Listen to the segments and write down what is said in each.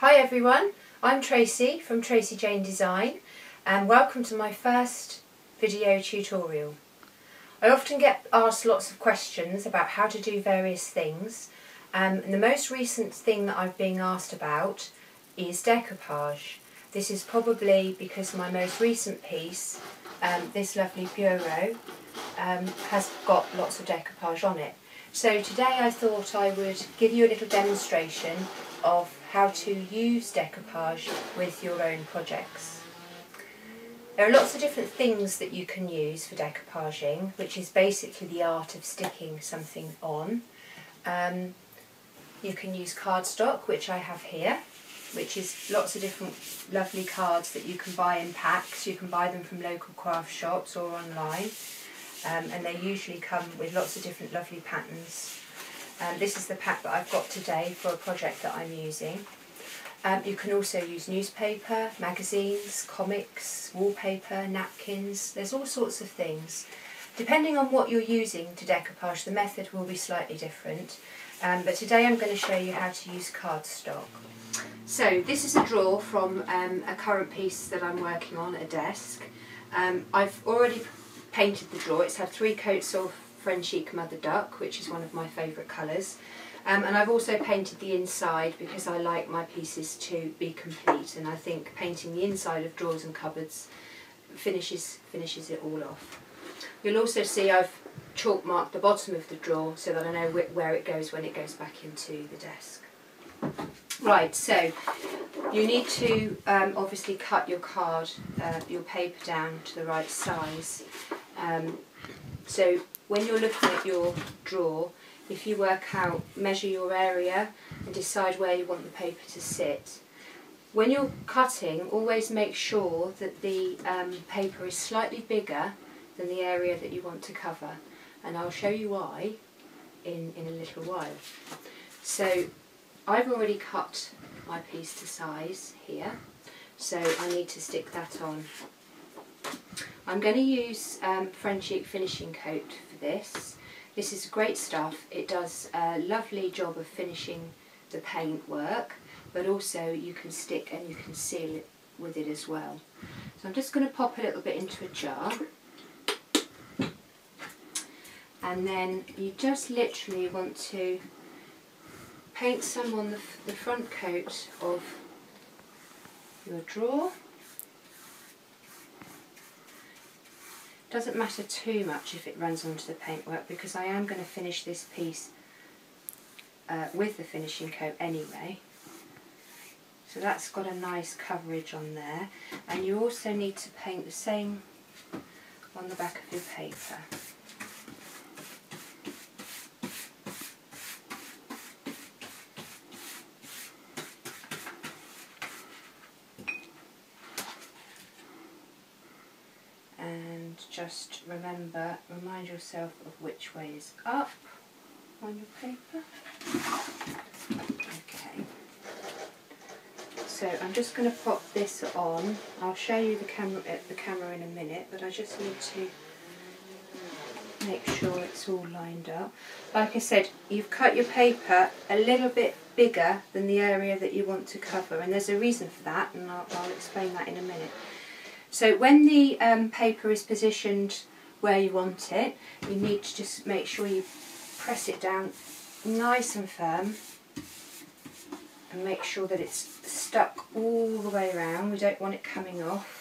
Hi everyone, I'm Tracey from Tracey Jane Design and welcome to my first video tutorial. I often get asked lots of questions about how to do various things um, and the most recent thing that I've been asked about is decoupage. This is probably because my most recent piece, um, this lovely bureau, um, has got lots of decoupage on it. So today I thought I would give you a little demonstration of how to use decoupage with your own projects. There are lots of different things that you can use for decoupaging, which is basically the art of sticking something on. Um, you can use cardstock, which I have here, which is lots of different lovely cards that you can buy in packs. You can buy them from local craft shops or online. Um, and they usually come with lots of different lovely patterns. Um, this is the pack that I've got today for a project that I'm using. Um, you can also use newspaper, magazines, comics, wallpaper, napkins, there's all sorts of things. Depending on what you're using to decoupage, the method will be slightly different. Um, but today I'm going to show you how to use cardstock. So this is a drawer from um, a current piece that I'm working on a desk. Um, I've already painted the drawer. It's had three coats of Frenchic Mother Duck, which is one of my favourite colours. Um, and I've also painted the inside because I like my pieces to be complete and I think painting the inside of drawers and cupboards finishes, finishes it all off. You'll also see I've chalk marked the bottom of the drawer so that I know where it goes when it goes back into the desk. Right, so you need to um, obviously cut your card, uh, your paper down to the right size. Um, so when you're looking at your drawer, if you work out, measure your area and decide where you want the paper to sit. When you're cutting, always make sure that the um, paper is slightly bigger than the area that you want to cover. And I'll show you why in, in a little while. So I've already cut my piece to size here, so I need to stick that on. I'm going to use um, French finishing coat for this. This is great stuff. It does a lovely job of finishing the paint work, but also you can stick and you can seal it with it as well. So I'm just going to pop a little bit into a jar. And then you just literally want to paint some on the, the front coat of your drawer. Doesn't matter too much if it runs onto the paintwork because I am going to finish this piece uh, with the finishing coat anyway. So that's got a nice coverage on there. And you also need to paint the same on the back of your paper. Just remember, remind yourself of which way is up on your paper. Okay. So I'm just going to pop this on. I'll show you the camera uh, the camera in a minute, but I just need to make sure it's all lined up. Like I said, you've cut your paper a little bit bigger than the area that you want to cover, and there's a reason for that, and I'll, I'll explain that in a minute. So when the um, paper is positioned where you want it, you need to just make sure you press it down nice and firm and make sure that it's stuck all the way around. We don't want it coming off.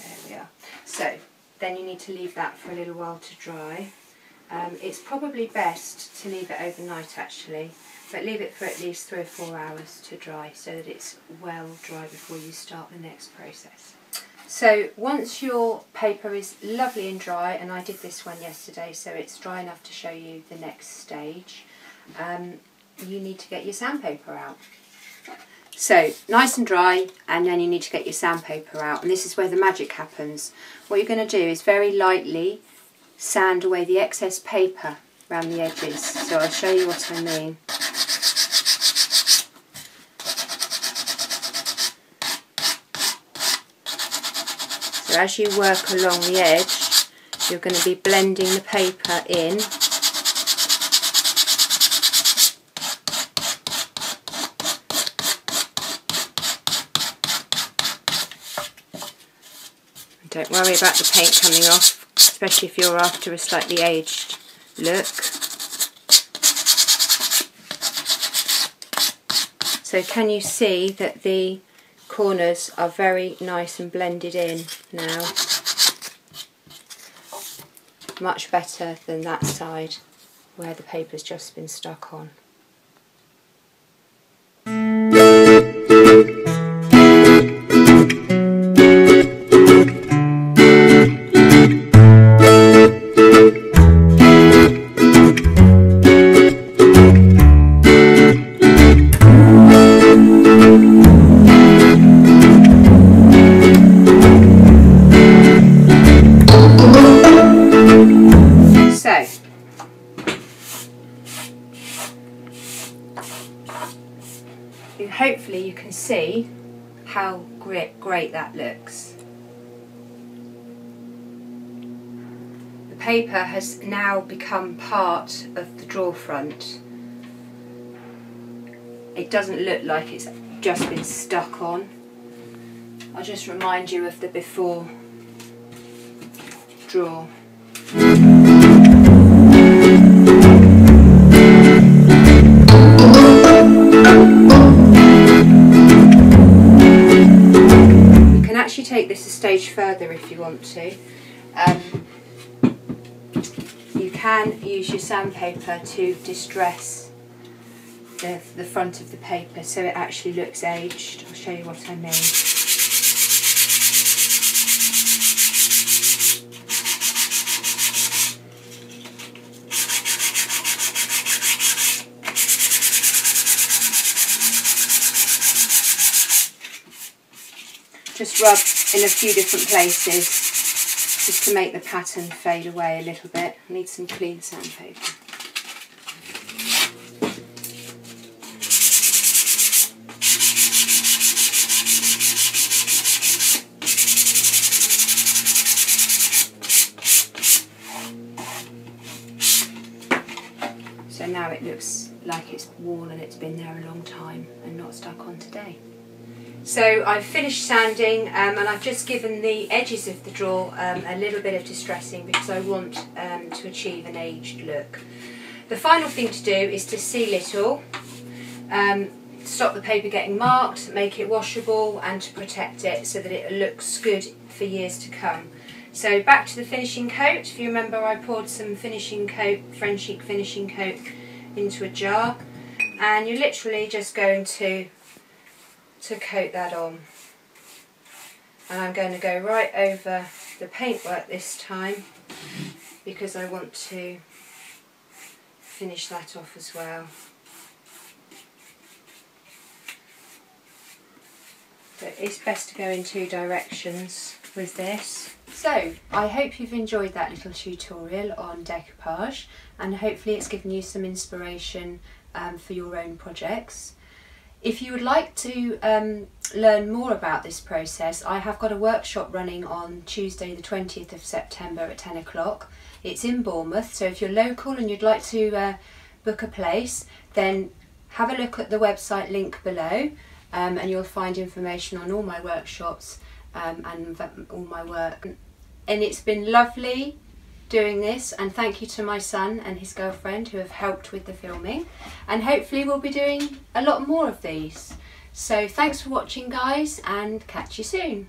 There we are. So then you need to leave that for a little while to dry. Um, it's probably best to leave it overnight actually but leave it for at least three or four hours to dry so that it's well dry before you start the next process. So once your paper is lovely and dry, and I did this one yesterday so it's dry enough to show you the next stage, um, you need to get your sandpaper out. So nice and dry and then you need to get your sandpaper out and this is where the magic happens. What you're going to do is very lightly sand away the excess paper around the edges. So I'll show you what I mean. So as you work along the edge, you're going to be blending the paper in Don't worry about the paint coming off especially if you're after a slightly aged look. So can you see that the corners are very nice and blended in now? Much better than that side where the paper's just been stuck on. Hopefully you can see how great, great that looks. The paper has now become part of the drawer front. It doesn't look like it's just been stuck on. I'll just remind you of the before drawer. Take this a stage further if you want to. Um, you can use your sandpaper to distress the, the front of the paper so it actually looks aged. I'll show you what I mean. just rub in a few different places just to make the pattern fade away a little bit. I need some clean sandpaper. So now it looks like it's worn and it's been there a long time and not stuck on today. So I've finished sanding um, and I've just given the edges of the drawer um, a little bit of distressing because I want um, to achieve an aged look. The final thing to do is to seal it all, um, stop the paper getting marked, make it washable and to protect it so that it looks good for years to come. So back to the finishing coat. If you remember I poured some finishing coat, Frenchic finishing coat into a jar and you're literally just going to to coat that on. And I'm going to go right over the paintwork this time because I want to finish that off as well. But it's best to go in two directions with this. So, I hope you've enjoyed that little tutorial on decoupage and hopefully it's given you some inspiration um, for your own projects. If you would like to um, learn more about this process, I have got a workshop running on Tuesday the 20th of September at 10 o'clock. It's in Bournemouth, so if you're local and you'd like to uh, book a place, then have a look at the website link below um, and you'll find information on all my workshops um, and all my work. And it's been lovely doing this and thank you to my son and his girlfriend who have helped with the filming and hopefully we'll be doing a lot more of these. So thanks for watching guys and catch you soon.